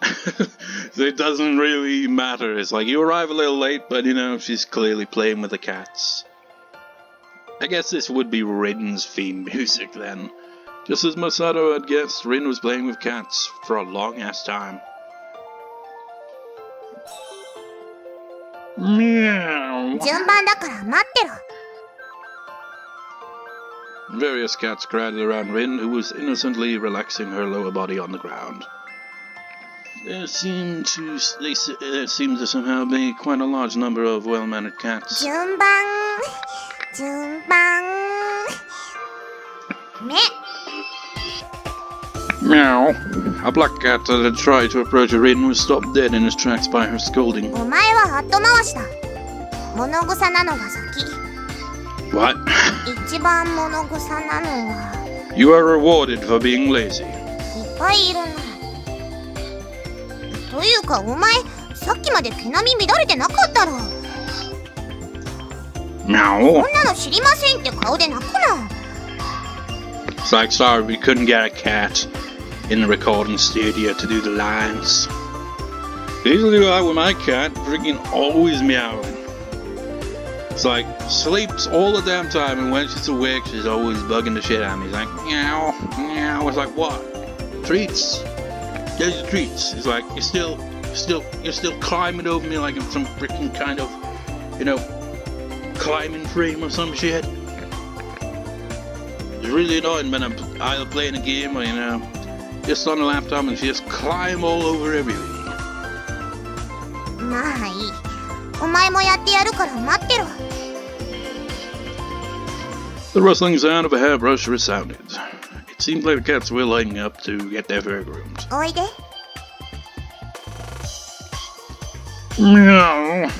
it doesn't really matter. It's like you arrive a little late, but you know, she's clearly playing with the cats. I guess this would be Rin's theme music then. Just as Masato had guessed, Rin was playing with cats for a long ass time. Various cats crowded around Rin, who was innocently relaxing her lower body on the ground. There seem to they there seem to somehow be quite a large number of well-mannered cats. Jumbang, Jumbang, meow. A black cat that had tried to approach Rin was stopped dead in his tracks by her scolding. What? You are rewarded for being lazy. いっぱいいるなというかお前さっきまで毛並み乱れてなかったろ Meow. こんなの知りませんって顔で泣くな It's like, sorry, we couldn't get a cat in the recording studio to do the lines. Usually do that with my cat, freaking always meowing. It's like, sleeps all the damn time, and when she's awake, she's always bugging the shit out of me. It's like, meow, meow. It's like, what? Treats. There's your treats. It's like, you're still, still, you're still climbing over me like I'm some freaking kind of, you know, climbing frame or some shit. It's really annoying when I'm either playing a game or, you know, just on the laptop and she just climb all over everything. まあいいお前もやってやるから待ってろ The rustling sound of a hairbrush resounded. Seems like the cats were lining up to get their fairgrounds. Oide? Meow.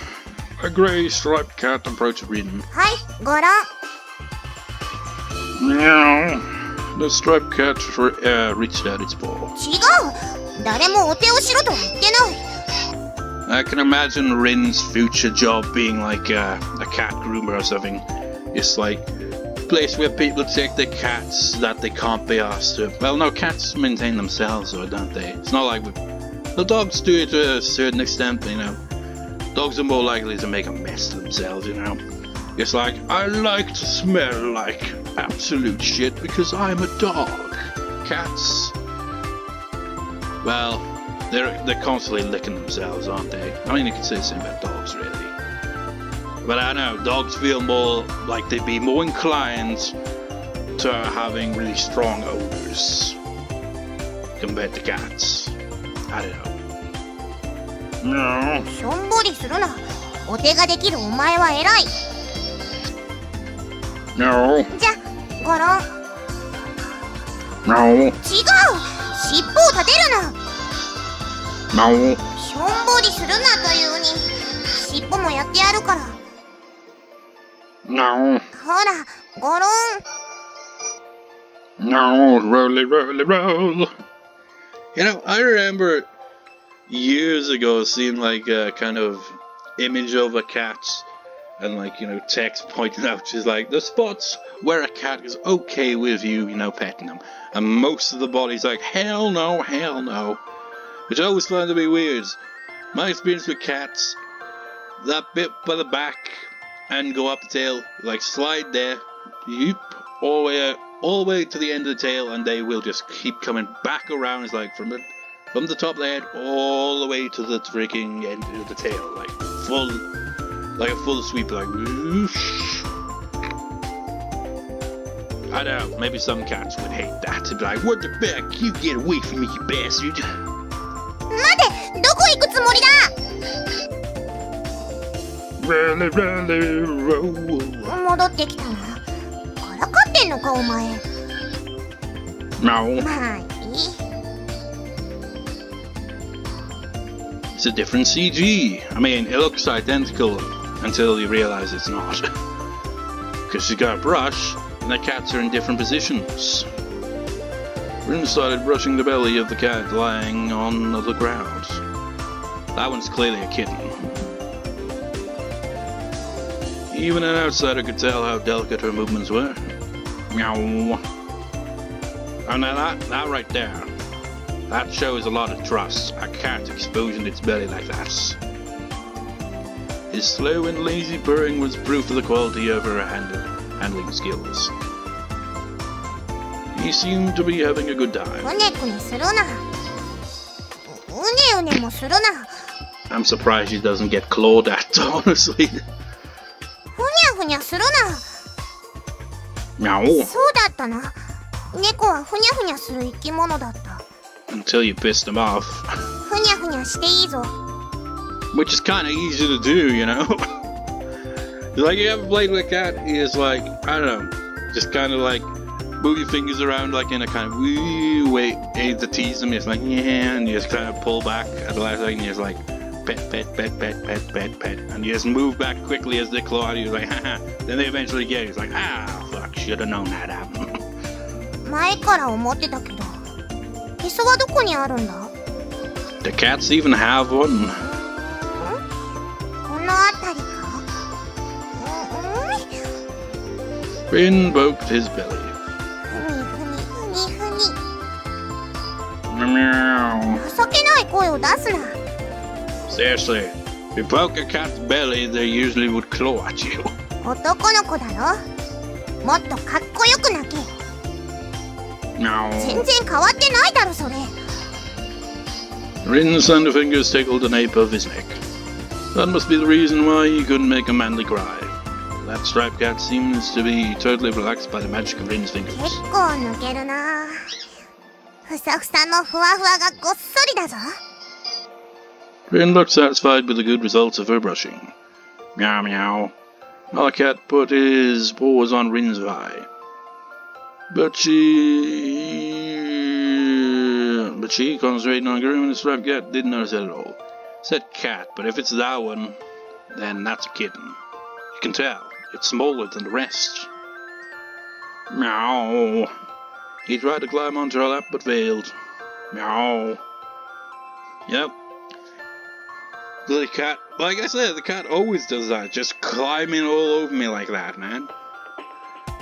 A grey striped cat approached Rin. Hi, Goro. Meow. The striped cat uh, reached out its paw. I can imagine Rin's future job being like uh, a cat groomer or something. It's like, place where people take their cats that they can't be asked to. Well, no, cats maintain themselves, though, don't they? It's not like we... the dogs do it to a certain extent, you know. Dogs are more likely to make a mess themselves, you know. It's like I like to smell like absolute shit because I'm a dog. Cats, well, they're they're constantly licking themselves, aren't they? I mean, you can say the same about dogs, really. But I know dogs feel more like they'd be more inclined to having really strong odors compared to cats. I don't know. No. しょんぼりするなお手ができるお前は偉い No. じゃご覧 No. 違う尻尾を立てるな No. しょんぼりするなというに尻尾もやってやるから ほ No. らごろん No, rolly, rolly, roll. You know, I remember years ago seeing like a kind of image of a cat and like, you know, text pointing out just like the spots where a cat is okay with you, you know, petting them. And most of the body's like, hell no, hell no. Which I always found to be weird. My experience with cats, that bit by the back and go up the tail, like slide there, yoop, all the way out, all the way to the end of the tail, and they will just keep coming back around. It's like from the from the top of the head all the way to the freaking end of the tail, like full, like a full sweep, like whoosh. I don't know, maybe some cats would hate that. To be like, what the fuck? You get away from me, you bastard! Rally, rally, roll. 戻ってきたなからかってんのかお前 No, まあいい it's a different CG. I mean, it looks identical until you realize it's not. Because she's got a brush, and the cats are in different positions. Rin started brushing the belly of the cat lying on the ground. That one's clearly a kitten. Even an outsider could tell how delicate her movements were. Meow. Oh, and that, that right there, that shows a lot of trust. A cat exposing its belly like that. His slow and lazy purring was proof of the quality of her handling skills. He seemed to be having a good time. I'm surprised she doesn't get clawed at, honestly. ふにゃふにゃするな Meow. そうだったな猫はふにゃふにゃする生き物だった Until you pissed him off. ふにゃふにゃしていいぞ Which is kind of easy to do, you know? like, you ever played with a cat? He is like, I don't know, just kind of like move your fingers around, like in a kind of wee way to tease him. He's like, yeah, and you just kind of pull back at the last second. You're just like, pet, pet, pet, pet, pet, pet, pet. And he just moved back quickly as they clawed. He was like, haha. Then they eventually get it. He's like, ah, fuck, should have known that happened. 前から思ってたけど、へそはどこにあるんだ The cats even have one. この辺りか Rin poked his belly. Meow. ふにふにふにふに情けない声を出すな Seriously, if you poke a cat's belly, they usually would claw at you. 男の子だろもっとかっこよく泣け Meow. 全然変わってないだろそれ Rin's slender fingers tickled the nape of his neck. That must be the reason why he couldn't make a manly cry. That striped cat seems to be totally relaxed by the magic of Rin's fingers. 結構抜けるなふさふさのふわふわがごっそりだぞ Rin looked satisfied with the good results of her brushing. Meow meow. Cat put his paws on Rin's thigh. But she. But she, concentrating on grooming the striped cat, didn't notice it at all. Said cat, but if it's that one, then that's a kitten. You can tell, it's smaller than the rest. Meow. He tried to climb onto her lap but failed. Meow. Yep, the cat, like I said, the cat always does that, just climbing all over me like that, man.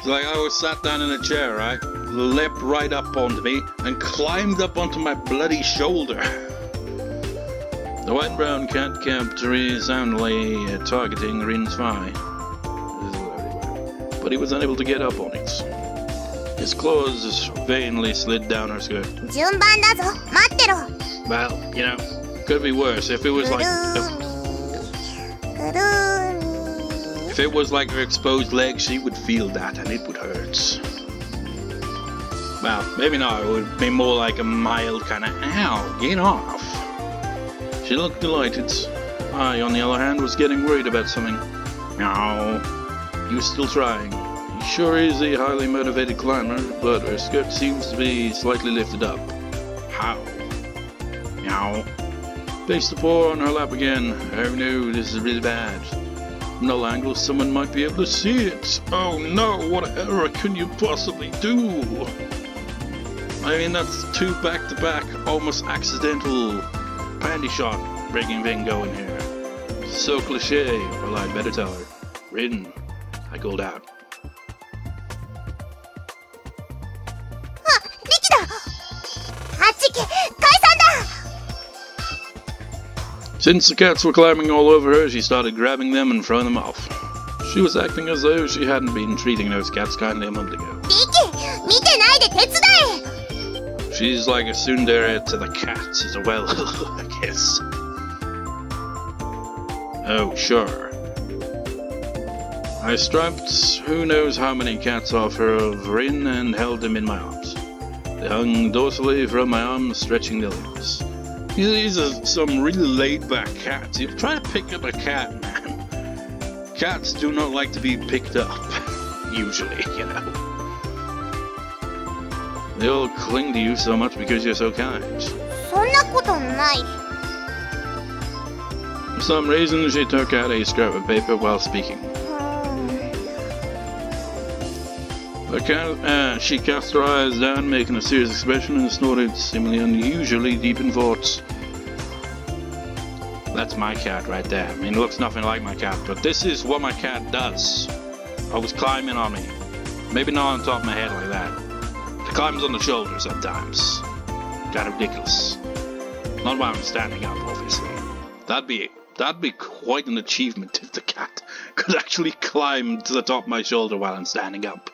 So like I was sat down in a chair, right? Leapt right up onto me and climbed up onto my bloody shoulder. the white brown cat kept resoundingly targeting Rin's thigh. But he was unable to get up on it. His claws vainly slid down her skirt. Well, you know, could be worse. If it was like... If, if it was like her exposed leg, she would feel that and it would hurt. Well, maybe not. It would be more like a mild kind of, ow, get off. She looked delighted. I, on the other hand, was getting worried about something. No, you're still trying. He sure is a highly motivated climber, but her skirt seems to be slightly lifted up. How? Now, Placed the paw on her lap again. Oh no, this is really bad. From all angles, someone might be able to see it. Oh no, what error can you possibly do? I mean, that's two back-to-back, almost accidental panty shot breaking thing going here. So cliche, well, I'd better tell her. Ridden, I called out. Since the cats were climbing all over her, she started grabbing them and throwing them off. She was acting as though she hadn't been treating those cats kindly a month ago. She's like a tsundere to the cats as well, I guess. Oh, sure. I strapped who knows how many cats off her of Rin and held them in my arms. They hung dorsally from my arms, stretching their limbs. These are some really laid-back cats. You try to pick up a cat, man. Cats do not like to be picked up, usually, you know. They'll cling to you so much because you're so kind. For some reason, she took out a scrap of paper while speaking. The cat, uh, she cast her eyes down, making a serious expression, and snorted, seemingly unusually deep in thoughts. That's my cat right there. I mean, it looks nothing like my cat, but this is what my cat does. Always climbing on me. Maybe not on top of my head like that. It climbs on the shoulder sometimes. kind of ridiculous. Not while I'm standing up, obviously. That'd be that'd be quite an achievement if the cat could actually climb to the top of my shoulder while I'm standing up.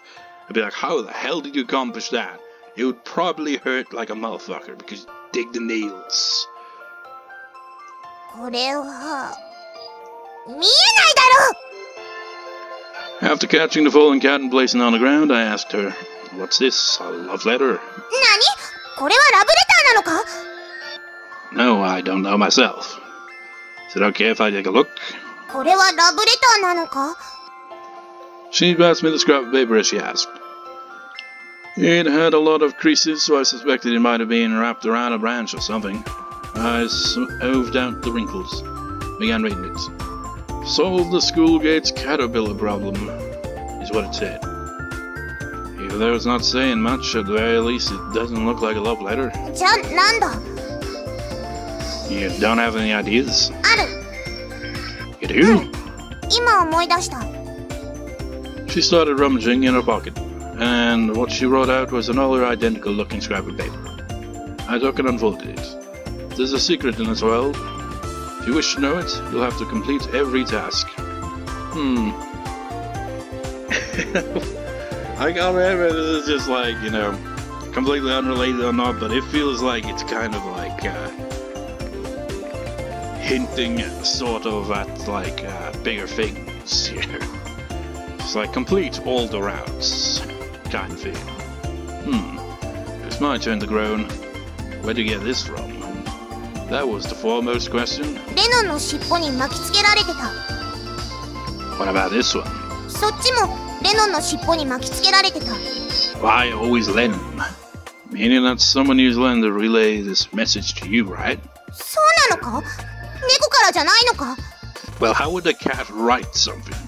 I'd be like, how the hell did you accomplish that? It would probably hurt like a motherfucker because dig the nails. これは、見えないだろ After catching the fallen cat and placing it on the ground, I asked her, What's this? A love letter? 何これはラブレターなのか No, I don't know myself. Is it okay if I take a look? これはラブレターなのか She passed me the scrap of paper as she asked. It had a lot of creases, so I suspected it might have been wrapped around a branch or something. I smoothed out the wrinkles, began reading it. Solve the school gate's caterpillar problem, is what it said. Even though it's not saying much, at the very least it doesn't look like a love letter. You don't have any ideas? You do? Hmm. She started rummaging in her pocket and what she wrote out was another identical looking scrap of paper. I took and unfolded it. There's a secret in this world. If you wish to know it, you'll have to complete every task. Hmm. I can't remember this is just like, you know, completely unrelated or not, but it feels like it's kind of like, uh, hinting sort of at like uh, bigger things here. It's like complete all the routes time fee. Hmm, it's my turn to groan. Where'd you get this from? That was the foremost question. What about this one? Why always Lennon? Meaning that someone used Lennon to relay this message to you, right? そうなのか猫からじゃないのか Well, how would a cat write something?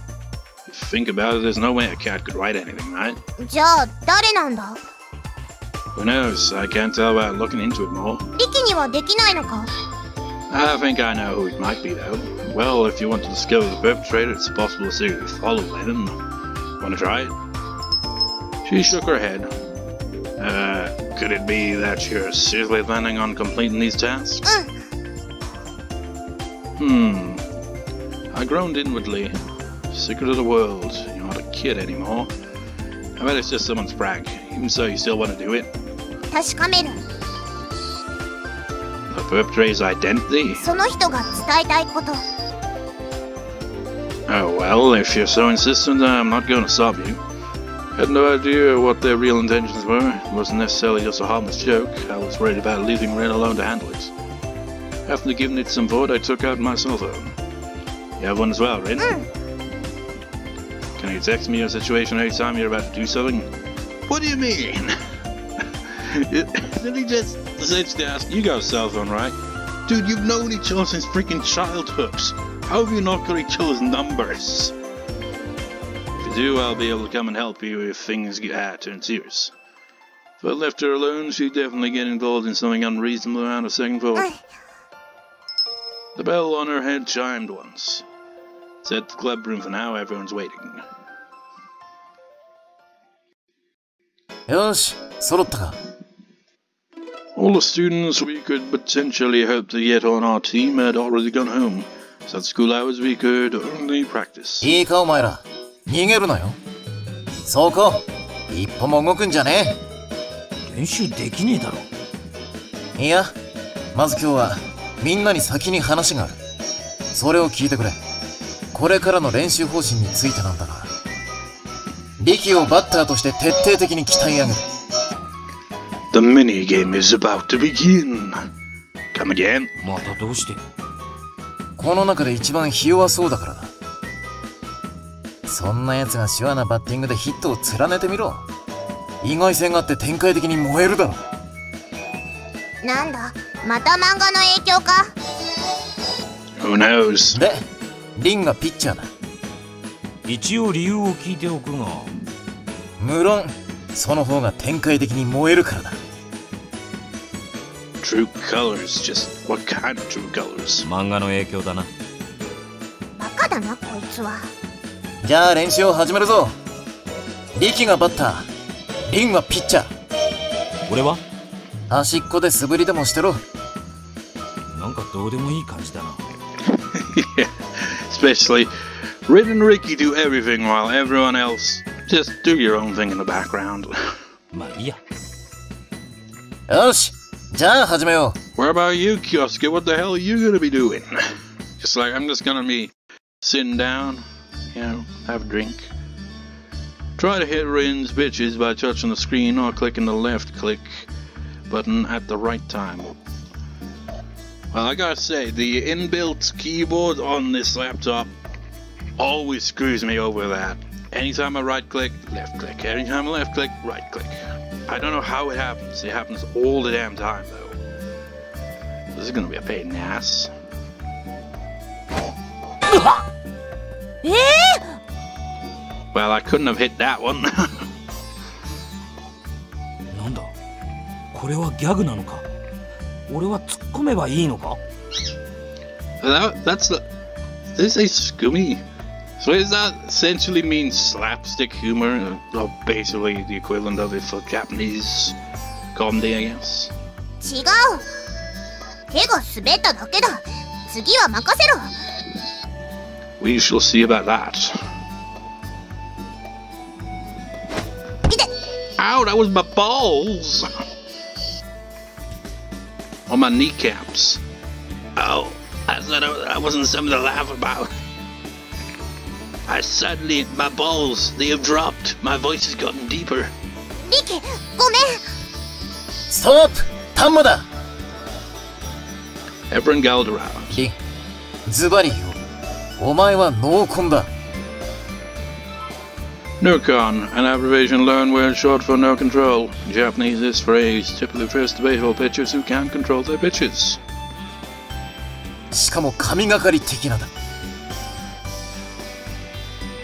Think about it, there's no way a cat could write anything, right? じゃあ誰なんだ Who knows? I can't tell without looking into it more. リキにはできないのか I think I know who it might be, though. Well, if you want to discover the perpetrator, it's possible to secretly follow Lennon. Want to try it? She shook her head. Uh, could it be that you're seriously planning on completing these tasks? うん Hmm. I groaned inwardly. Secret of the world. You're not a kid anymore. I bet it's just someone's prank. Even so, you still want to do it? 確かめる The perpetrator's identity? その人が伝えたいこと Oh well, if you're so insistent, I'm not going to stop you. Had no idea what their real intentions were. It wasn't necessarily just a harmless joke. I was worried about leaving Rin alone to handle it. After giving it some thought, I took out my cell phone. You have one as well, Rin. Mm. Can you text me your situation anytime you're about to do something? What do you mean? Did he just essentially ask, you got a cell phone, right? Dude, you've known each other since freaking childhood. How have you not got each other's numbers? If you do, I'll be able to come and help you if things get uh, turn serious. If I left her alone, she'd definitely get involved in something unreasonable around a second thought. うん The bell on her head chimed once. Set the club room for now, everyone's waiting. よし、揃ったか。All the students we could potentially hope to get on our team had already gone home, so at school hours we could only practice. いいかお前ら。逃げるなよ。そこ、一歩も動くんじゃね練習できねえだろえ。いや、まず今日は、みんなに先に話がある。それを聞いてくれ。これからの練習方針についてなんだが。力をバッターとして徹底的に鍛え上げる。The minigame is about to begin. Come again? またどうして？この中で一番ひ弱そうだからだ。そんな奴が手話なバッティングでヒットを連ねてみろ。意外性があって展開的に燃えるだろ。なんだ？また漫画の影響か？Who knows? で、リンがピッチャーだ。一応理由を聞いておくが無論、その方が展開的に燃えるからだ。True colors, just what kind of true colors? 漫画の影響だなバカだなこいつはじゃあ練習を始めるぞ。力がバッター、リンはピッチャー。俺は？端っこで素振りでもしてろ。なんかどうでもいい感じだな especially Rin and Riki do everything while everyone else just do your own thing in the background. まあいいや。よし、じゃあ始めよう。Where about you, Kyosuke? What the hell are you gonna be doing? Just like I'm just gonna be sitting down, you know, have a drink. Try to hit Rin's bitches by touching the screen or clicking the left click button at the right time. Well, I gotta say, the inbuilt keyboard on this laptop always screws me over that. Anytime I right click, left click. Anytime I left click, right click. I don't know how it happens. It happens all the damn time, though. This is gonna be a pain in the ass. ええ Well, I couldn't have hit that one. なんだこれはギャグなのか俺は突っ込めばいいのか that, that's the. This is scummy. So does that essentially mean slapstick humor? Or basically the equivalent of it for Japanese comedy, I guess. 違う手が滑っただけだ次は任せろ We shall see about that. 見て Ow, that was my balls! On my kneecaps. Oh, I thought that wasn't something to laugh about. I suddenly, my balls, they have dropped. My voice has gotten deeper. リケ、ごめん Stop! タンモだ Everyone gathered around. キ、ズバリよ。お前は濃紺だ。No-con, an abbreviation learned word short for no control. In Japanese, this phrase typically refers to baseball pitchers who can't control their pitches. しかも神がかり的なだ。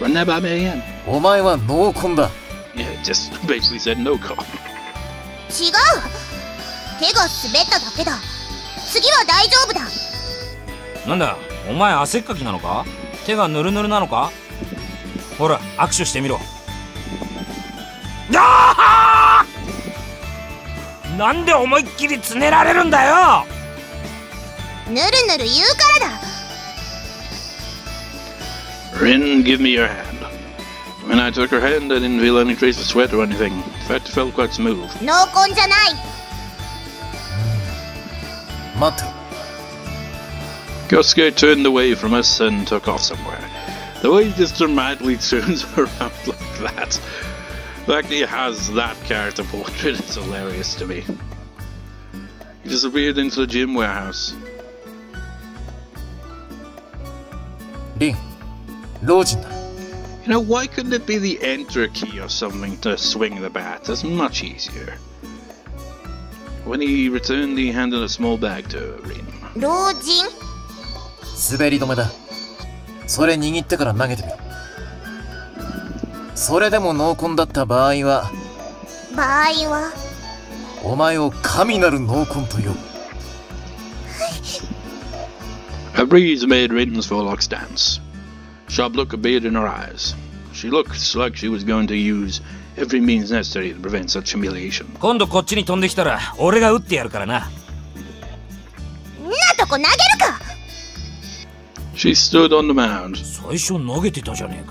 Run that by me again. お前は濃紺だ Yeah, it just basically said no con. 違う手が滑っただけだ。次は大丈夫だ。なんだお前汗っかきなのか？手がヌルヌルなのか？ほら握手してみろ。なんで思いっきりつねられるんだよ！ぬるぬる言うか Rin, give me your hand. When I took her hand, I didn't feel any trace of sweat or anything. In fact, it felt quite smooth. No con Mata. Kyosuke turned away from us and took off somewhere. The way he just dramatically turns around like that. The fact he has that character portrait is hilarious to me. He disappeared into the gym warehouse. Ding. 老人だ You know, why couldn't it be the enter key or something to swing the bat? That's much easier. When he returned, he handed a small bag to Rin. 老人滑り止めだそれ握ってから投げてみろそれでも濃紺だった場合は場合はお前を神なる濃紺と呼ぶ A breeze made Rin's forelock stance. Sharp look appeared in her eyes. She looked like she was going to use every means necessary to prevent such humiliation. 今度こっちに飛んできたら俺が撃ってやるからなんなとこ投げるか She stood on the mound. 最初投げてたじゃねえ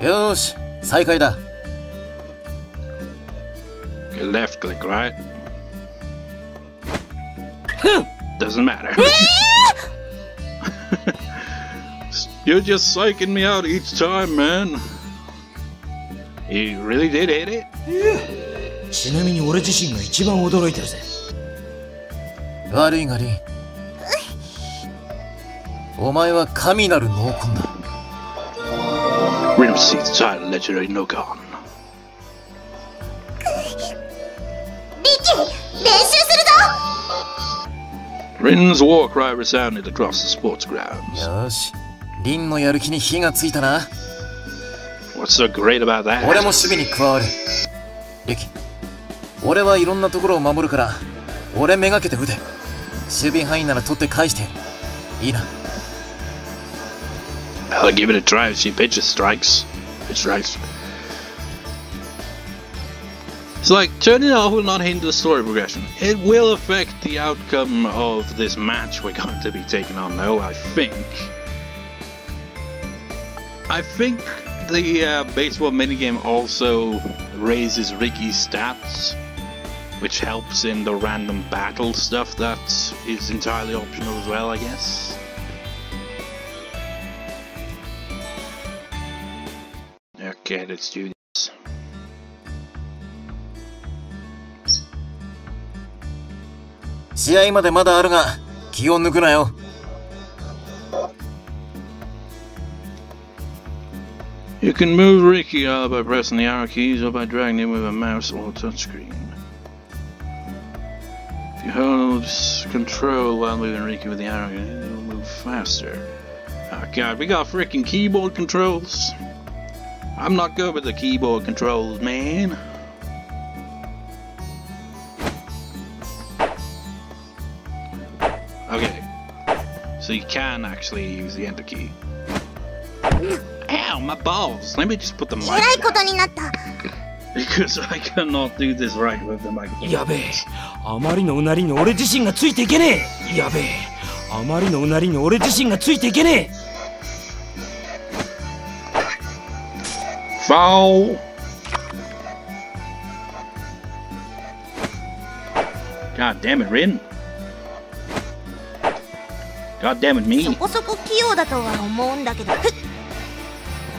かよーし再開だ Okay, left click, right? Doesn't matter. You're just psyching me out each time, man. You really did hit it? Yeah. ちなみに俺自身が一番驚いてるぜ。悪いがり。お前は神なる濃紺だ。Rhythm Seeds Titan Legendary No-con. リッキー、練習するぞ Rin's war cry resounded across the sports grounds. よし。リンのやる気に火がついたな What's so great about that? 俺も守備に加わるリキ俺はいろんなところを守るから俺めがけて撃て守備範囲なら取って返していいな I'll give it a try if she pitches strikes. Pitch strikes. It's like turning off will not hinder the story progression. It will affect the outcome of this match we're going to be taking on, though. I think. I think the uh, baseball minigame also raises Riki's stats, which helps in the random battle stuff that is entirely optional as well, I guess. Okay, let's do this. 試合までまだあるが気を抜くなよ。You can move Riki out by pressing the arrow keys or by dragging him with a mouse or touchscreen. If you hold control while moving Riki with the arrow, he'll move faster. Oh god, we got freaking keyboard controls. I'm not good with the keyboard controls, man. Okay, so you can actually use the enter key. Ow, my balls! Let me just put them え like らいことになった because I cannot do this right with the microphone. やべえあまりのうなりに俺自身がついていけねえやべえあまりのうなりに俺自身がついていけね Foul! God damn it, Rin. God damn it, そ me. こそこ器用だとは思うんだけど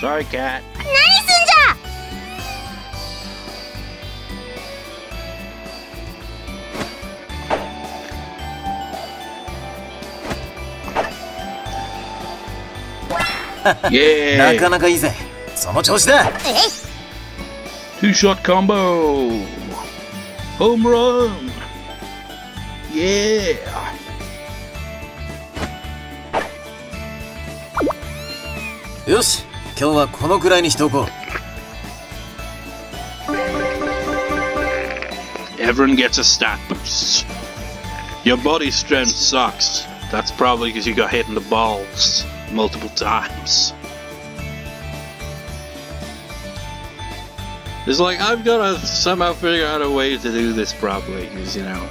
Sorry, cat. 何すんじゃ？なかなかいいぜ。その調子だ。え !2 ショットコンボホームランイエーよし。今日はこのくらいにしておこう Everyone gets a stat boost. Your body strength sucks. That's probably because you got hit in the balls multiple times. It's like I've got to somehow figure out a way to do this properly, because you know,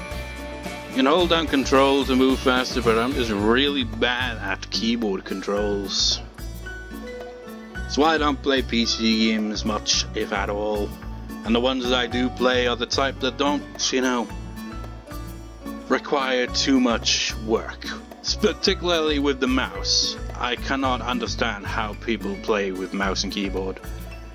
you can hold down control to move faster, but I'm just really bad at keyboard controls. Why I don't play PC games much, if at all. And the ones that I do play are the type that don't, you know, require too much work. Particularly with the mouse. I cannot understand how people play with mouse and keyboard.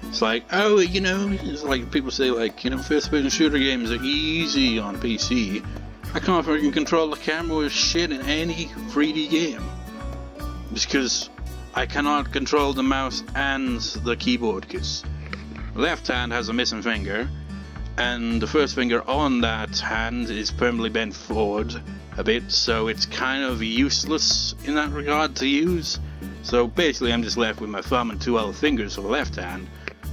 It's like, oh, you know, it's like people say, like, you know, first person shooter games are easy on PC. I can't freaking control the camera with shit in any 3D game. Because I cannot control the mouse and the keyboard, because left hand has a missing finger, and the first finger on that hand is permanently bent forward a bit, so it's kind of useless in that regard to use. So basically, I'm just left with my thumb and two other fingers for the left hand.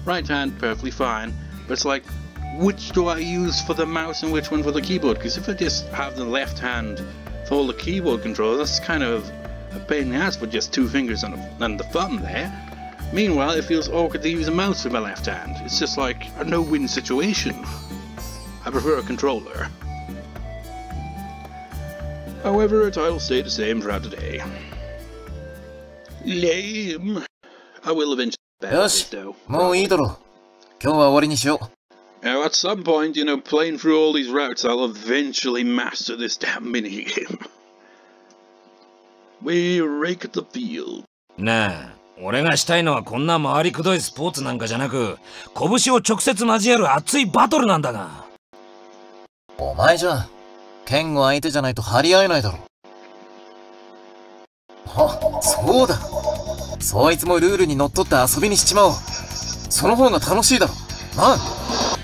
Right hand, perfectly fine, but it's like, which do I use for the mouse and which one for the keyboard? Because if I just have the left hand for all the keyboard controls, that's kind of a pain in the ass with just two fingers and, a, and the thumb there. Meanwhile, it feels awkward to use a mouse with my left hand. It's just like a no-win situation. I prefer a controller. However, its title stay the same throughout the day. Lame. I will eventually bet Yes. this though. もういいだろう今日は終わりにしよう Now, at some point, you know, playing through all these routes, I'll eventually master this damn minigame. We rake the field. なあ俺がしたいのはこんな回りくどいスポーツなんかじゃなく拳を直接交える熱いバトルなんだが。お前じゃケンゴ相手じゃないと張り合えないだろ。あそうだ。そいつもルールにのっとって遊びにしちまおう。その方が楽しいだろ。なあ。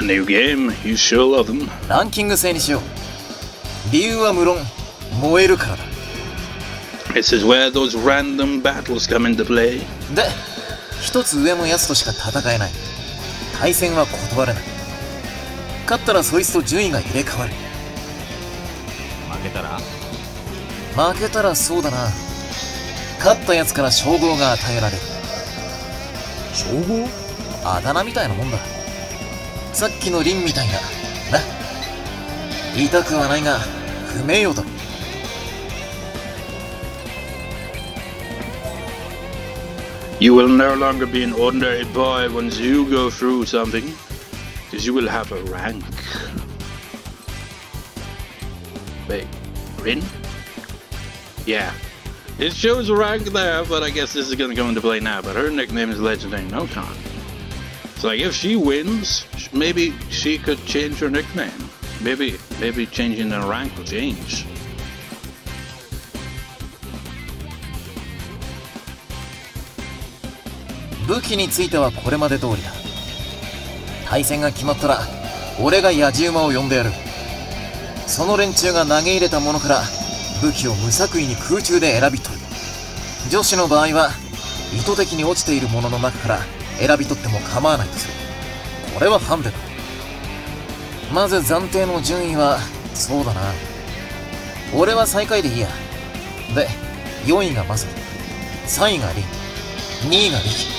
A new game, you sure love them. ランキング制にしよう。理由は無論燃えるからだ This is where those random battles come into play. で一つ上のやつとしか戦えない。対戦は断れない。勝ったらそいつと順位が入れ替わる。負けたら？負けたらそうだな。勝ったやつから称号が与えられる。称号あだ名みたいなもんだ。さっきのリンみたいなな。痛くはないが不名誉だ You will no longer be an ordinary boy once you go through something, because you will have a rank. Wait, Rin? Yeah. It shows rank there, but I guess this is gonna come into play now. But her nickname is Legendary Time. So like, if she wins, maybe she could change her nickname. Maybe, maybe changing the rank will change. 武器についてはこれまで通りだ。対戦が決まったら俺が野獣馬を呼んでやる。その連中が投げ入れたものから武器を無作為に空中で選び取る。女子の場合は意図的に落ちているものの中から選び取っても構わないとする。これはハンデだ。まず暫定の順位はそうだな。俺は最下位でいいや。で4位がマサ3位がリン。2位がリキ。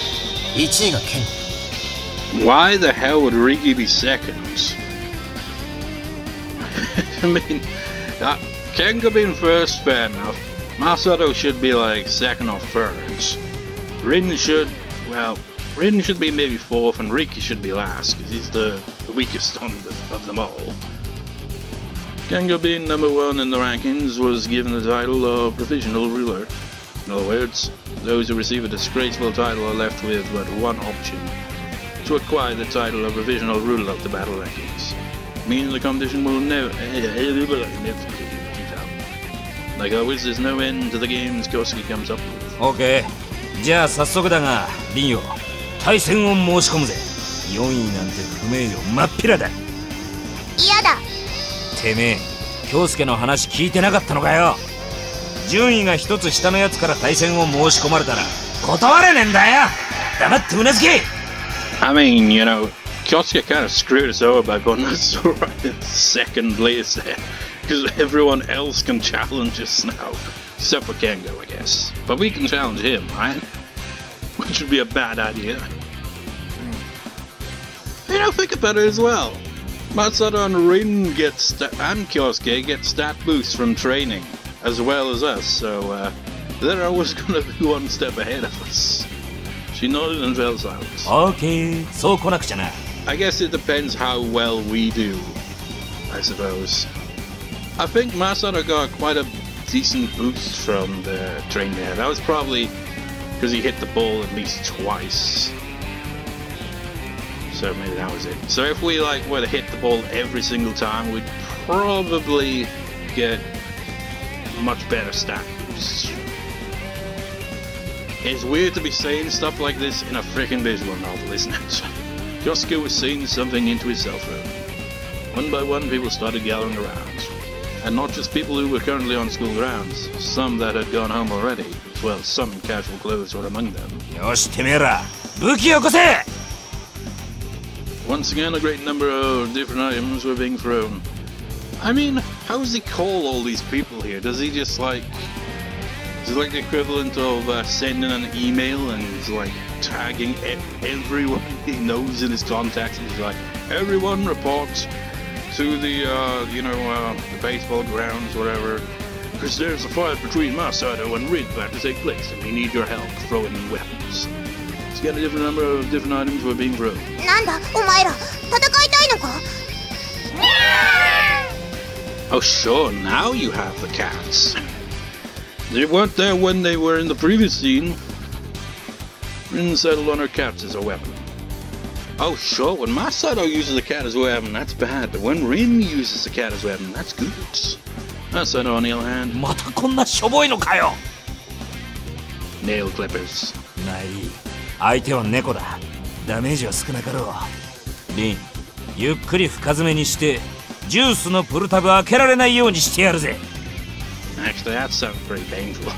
Why the hell would Riki be second? I mean, uh, Ken Kengo being first, fair enough. Masato should be like second or third. Rin should, well, Rin should be maybe fourth, and Riki should be last, because he's the, the weakest on the, of them all. Kengo being number one in the rankings was given the title of Provisional Ruler final words, those who receive a disgraceful title are left with but one option, to acquire the title of provisional ruler of the battle rankings. Meaning the competition will never... Like always, there's no end to the games Kyosuke comes up with. Okay. じゃあ早速だが、リンよ、対戦を申し込むぜ。4位なんて不名誉真っ平だ。嫌だ。てめえ、京介の話聞いてなかったのかよ。順位が一つ下のやつから対戦を申し込まれたら断れねえんだよ黙ってうなずけ I mean, you know, Kosuke kind of screwed us over by putting us right in second place there. Because everyone else can challenge us now. Except for Kengo, I guess. But we can challenge him, right? Which would be a bad idea. You know, think about it as well. Masato and Rin get sta- and Kyosuke get stat boosts from training, as well as us, so uh, they're always going to be one step ahead of us. She nodded and fell silent. Okay, so konakchana. I guess it depends how well we do, I suppose. I think Masato got quite a decent boost from the train there. That was probably because he hit the ball at least twice. So maybe that was it. So if we like were to hit the ball every single time, we'd probably get much better stack. It's weird to be saying stuff like this in a freaking visual novel, isn't it? Kyosuke was saying something into his cell phone. One by one, people started gathering around. And not just people who were currently on school grounds, some that had gone home already. Well, some casual clothes were among them. Once again, a great number of different items were being thrown. I mean, how does he call all these people here? Does he just like... Is it like the equivalent of uh, sending an email and like tagging e everyone he knows in his contacts? He's like, everyone reports to the, uh, you know, uh, the baseball grounds, whatever, because there's a fight between Masato and Rin about to take place, and we need your help throwing weapons. It's got a different number of different items we're being thrown. Nanda, omae ra, tatakatai? Oh, sure, now you have the cats. They weren't there when they were in the previous scene. Rin settled on her cats as a weapon. Oh, sure, when Masato uses a cat as a weapon, that's bad, but when Rin uses a cat as a weapon, that's good. Masato, on the other hand, またこんなしょぼいのかよ nail clippers. ない相手は猫だダメージは少なかろうリン ゆっくり深爪にして ジュースのプルタブ開けられないようにしてやるぜ Actually, that sounds pretty painful.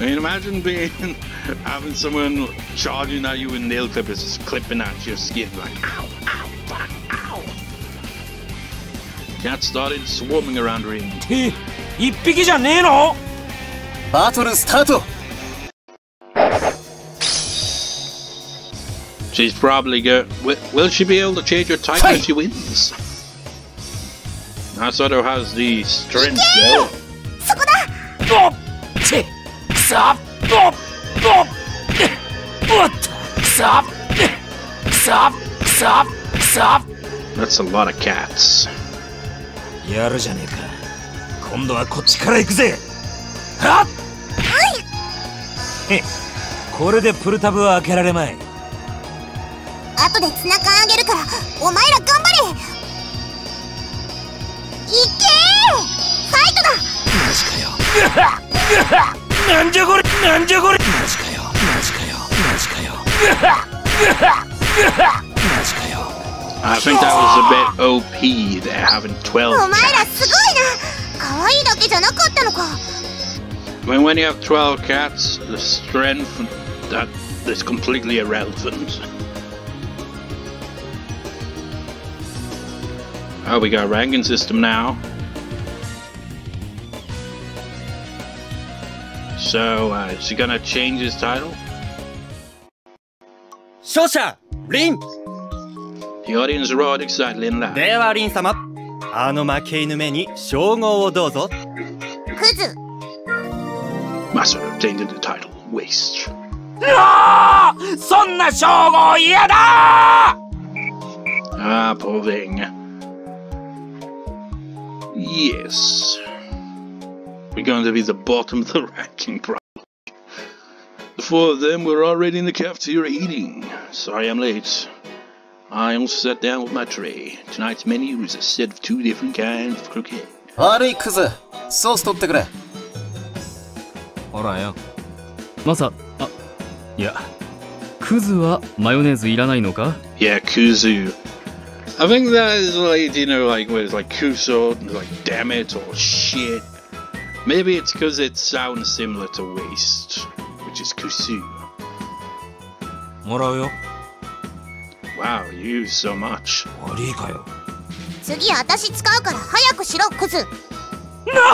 I mean, imagine being having someone charging at you with nail clippers, just clipping at your skin like ow, ow, fuck, ow. Cat started swarming around the ring. って一匹じゃねえのバトルスタート She's probably go. Will, will she be able to change her type Fight! when she wins? Masato has the strength though. そこだおっちくそおっおっおっとくそくそくそくそ That's a lot of cats. やるじゃねえか。今度はこっちから行くぜ。はっ!へこれでプルタブは開けられまい。後でツナ缶あげるからお前ら頑張れ なんじゃこれなんじゃこれマジかよマジかよマジかようわうわうわマジかよ I think that was a bit OP there, having 12お前ら cats. すごいな可愛いだけじゃなかったのか I mean, when you have 12 cats, the strength that is completely irrelevant. Oh, we got ranking system now. So, uh, is she gonna change his title? Shosha! Rin. The audience roared excitedly and loud. Kuzu. Masato obtained the title, Waste. そんな称号嫌だ Ah, poor thing. Yes. We're going to be the bottom of the ranking, probably. The four of them were already in the cafeteria eating. Sorry I'm late. I also sat down with my tray. Tonight's menu is a set of two different kinds of croquet. 悪いクズソース取ってくれほらよマサあいやクズはマヨネーズいらないのか Yeah, Kuzu. I think that is like, you know, like, what is like Kuso, like, damn it, or shit. Maybe it's because it sounds similar to waste, which is Kusu. もらうよ Wow, you use so much. 悪いかよ次私使うから早くしろクズな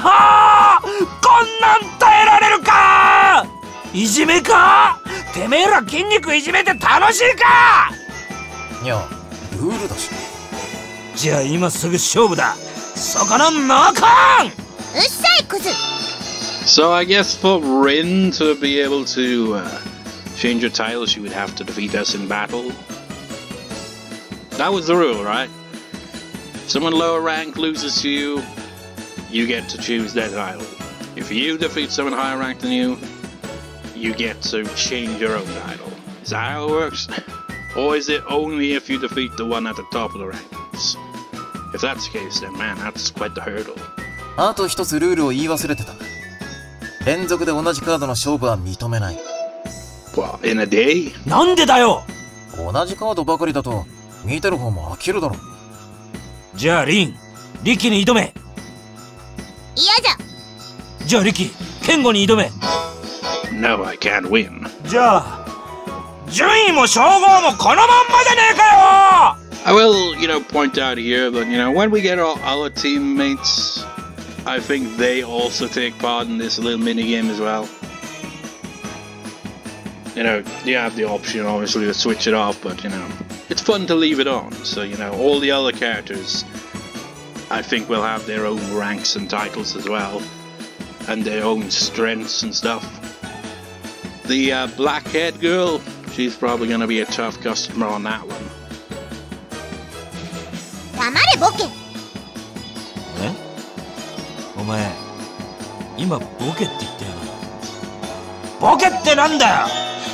あこんなん耐えられるかいじめかてめえら筋肉いじめて楽しいかいやルールだし じゃあ今すぐ勝負だそこのノコンうっさいクズ So I guess for Rin to be able to uh, change her title, she would have to defeat us in battle. That was the rule, right? If someone lower rank loses to you, you get to choose their title. If you defeat someone higher ranked than you, you get to change your own title. Is that how it works? Or is it only if you defeat the one at the top of the If that's the case, then man, that's quite the hurdle. あと一つルールを言い忘れてた。連続で同じカードの勝負は認めない。Well, in a day? なんでだよ！同じカードばかりだと見てる方も飽きるだろじゃあリンリキに挑め。嫌じゃ。じゃあリキケンゴに挑め。No, I can't win. じゃあ順位も称号もこのまんまじゃねえか I will, you know, point out here that, you know, when we get our, our teammates, I think they also take part in this little mini game as well. You know, you have the option, obviously, to switch it off, but, you know, it's fun to leave it on. So, you know, all the other characters, I think, will have their own ranks and titles as well, and their own strengths and stuff. The uh, black haired girl, she's probably going to be a tough customer on that one. ボケ。え？お前今ボケって言ったよな。ボケってなんだよ！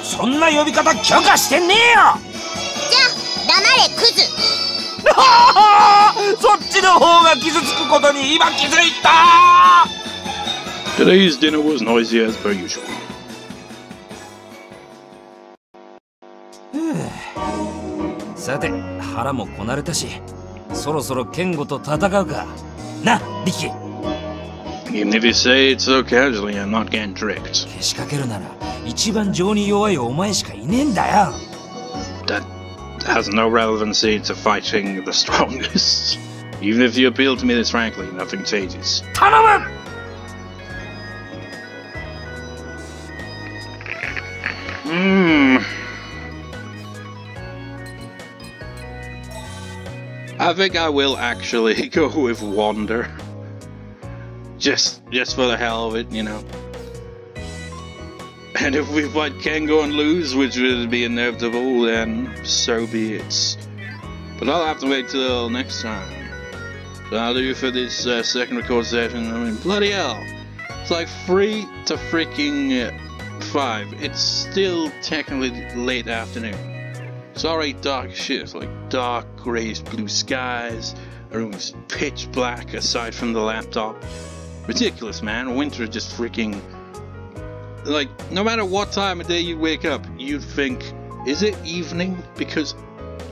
そんな呼び方許可してねえよ！じゃあ黙れクズ。そっちの方が傷つくことに今気づいた！Today's dinner was noisy as per usual. さて腹もこなれたしそろそろケンゴと戦うかなリキ Even if you say it so casually, I'm not getting tricked. けしかけるなら一番情に弱いお前しかいねえんだよ That has no relevancy to fighting the strongest. Even if you appeal to me this frankly, nothing changes. 頼む I think I will actually go with Wander. Just just for the hell of it, you know. And if we fight Kengo and lose, which would be inevitable, then so be it. But I'll have to wait till next time. So I'll do for this uh, second record session. I mean, bloody hell. It's like 3 to freaking uh, 5. It's still technically late afternoon. It's already dark shit. It's like dark grayish blue skies. The room is pitch black aside from the laptop. Ridiculous, man. Winter is just freaking. Like, no matter what time of day you wake up, you'd think, is it evening? Because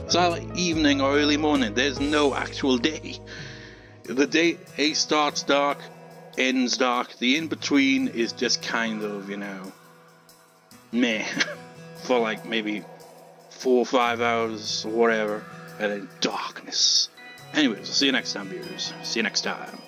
it's either evening or early morning. There's no actual day. The day A starts dark, ends dark. The in between is just kind of, you know, meh. For like maybe four or five hours or whatever. And then darkness. Anyways, I'll see you next time, viewers. See you next time.